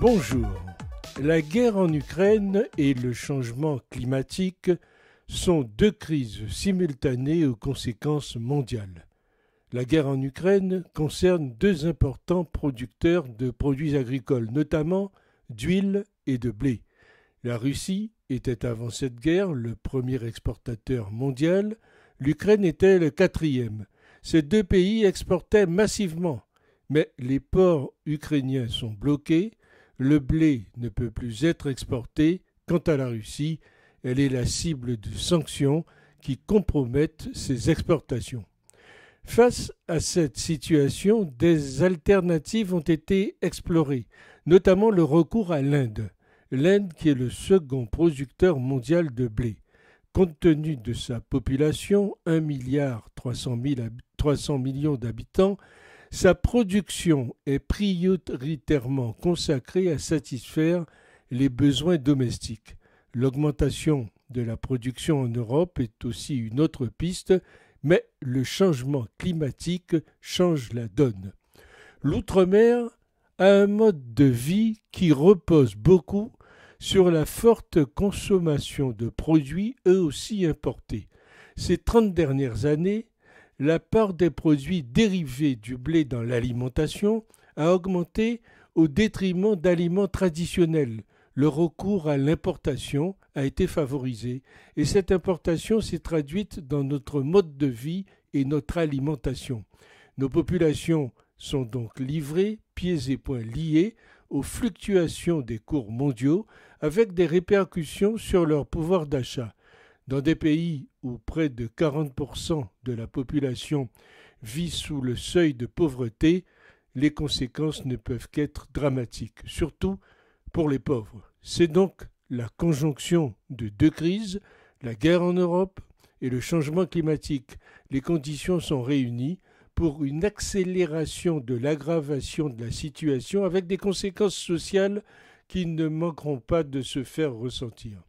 Bonjour. La guerre en Ukraine et le changement climatique sont deux crises simultanées aux conséquences mondiales. La guerre en Ukraine concerne deux importants producteurs de produits agricoles, notamment d'huile et de blé. La Russie était avant cette guerre le premier exportateur mondial, l'Ukraine était le quatrième. Ces deux pays exportaient massivement, mais les ports ukrainiens sont bloqués, le blé ne peut plus être exporté. Quant à la Russie, elle est la cible de sanctions qui compromettent ses exportations. Face à cette situation, des alternatives ont été explorées, notamment le recours à l'Inde. L'Inde qui est le second producteur mondial de blé. Compte tenu de sa population, 1 milliard 300, 300 millions d'habitants, sa production est prioritairement consacrée à satisfaire les besoins domestiques. L'augmentation de la production en Europe est aussi une autre piste, mais le changement climatique change la donne. L'outre-mer a un mode de vie qui repose beaucoup sur la forte consommation de produits eux aussi importés. Ces trente dernières années, la part des produits dérivés du blé dans l'alimentation a augmenté au détriment d'aliments traditionnels. Le recours à l'importation a été favorisé et cette importation s'est traduite dans notre mode de vie et notre alimentation. Nos populations sont donc livrées, pieds et poings liés, aux fluctuations des cours mondiaux avec des répercussions sur leur pouvoir d'achat. Dans des pays où près de 40% de la population vit sous le seuil de pauvreté, les conséquences ne peuvent qu'être dramatiques, surtout pour les pauvres. C'est donc la conjonction de deux crises, la guerre en Europe et le changement climatique. Les conditions sont réunies pour une accélération de l'aggravation de la situation avec des conséquences sociales qui ne manqueront pas de se faire ressentir.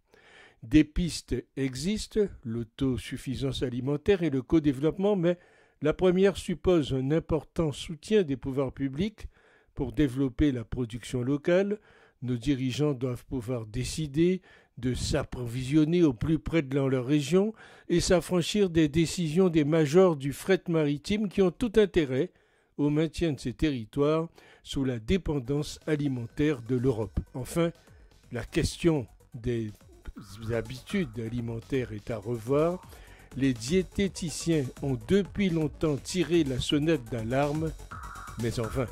Des pistes existent, l'autosuffisance alimentaire et le co-développement, mais la première suppose un important soutien des pouvoirs publics pour développer la production locale. Nos dirigeants doivent pouvoir décider de s'approvisionner au plus près de leur région et s'affranchir des décisions des majors du fret maritime qui ont tout intérêt au maintien de ces territoires sous la dépendance alimentaire de l'Europe. Enfin, la question des habitudes alimentaires est à revoir. Les diététiciens ont depuis longtemps tiré la sonnette d'alarme, mais enfin,